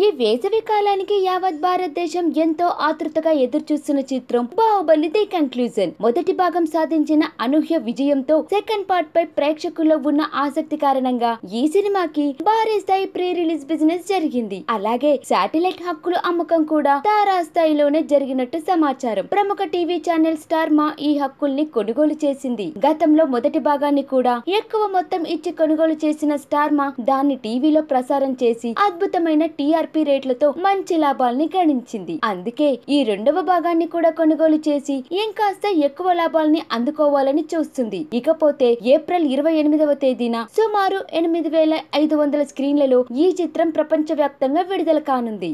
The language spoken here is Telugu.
ఈ వేసవి కాలానికి యావత్ భారతదేశం ఎంతో ఆతృతగా ఎదురుచూస్తున్న చిత్రం బాహుబలి ది కంక్లూజన్ మొదటి భాగం సాధించిన అనూహ్య విజయంతో సెకండ్ పార్ట్ పై ప్రేక్షకుల్లో ఉన్న ఆసక్తి కారణంగా ఈ సినిమాకి భారీ స్థాయి ప్రీ రిలీజ్ బిజినెస్ జరిగింది. అలాగే శాటిలైట్ హక్కులు అమ్మకం కూడా తారా స్థాయిలోనే జరిగినట్టు సమాచారం. ప్రముఖ టీవీ ఛానల్ స్టార్ మా ఈ హక్కుల్ని కొనుగోలు చేసింది. గతంలో మొదటి భాగాన్ని కూడా ఎక్కువ మొత్తం ఇచ్చి కొనుగోలు చేసిన స్టార్ మా దాన్ని టీవీలో ప్రసారం చేసి అద్భుతమైన టీఆర్పీ రేట్లతో మంచి లాభాల్ని గణించింది. అందుకే ఈ రెండవ భాగాన్ని కూడా కొనుగోలు చేసి ఇంకాస్త ఎక్కువ లాభాల్ని అందుకోవాలని చూస్తుంది. ఇకపోతే ఏప్రిల్ ఇరవై ఎనిమిదవ తేదీన సుమారు ఎనిమిది వేల ఐదు వందల స్క్రీన్లలో ఈ చిత్రం ప్రపంచవ్యాప్తంగా విడుదల కానుంది.